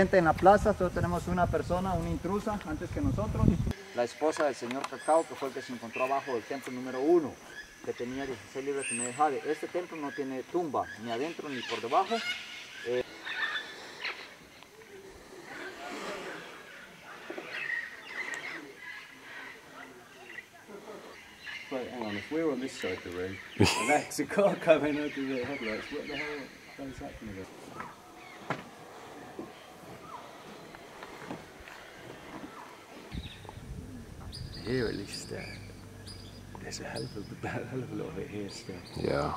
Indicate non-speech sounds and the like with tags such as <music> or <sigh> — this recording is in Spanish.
En la plaza solo tenemos una persona, una intrusa, antes que nosotros. La esposa del señor Cacao, que fue el que se encontró abajo del templo número uno, que tenía 16 libras y media de jade. Este templo no tiene tumba, ni adentro ni por debajo. Eh, Wait, hang on, if we're on this side of the road, and that's a car coming under the headlights, what the hell is that Here at least, uh, there's a hell of a, <laughs> hell of a lot of it here still. Yeah.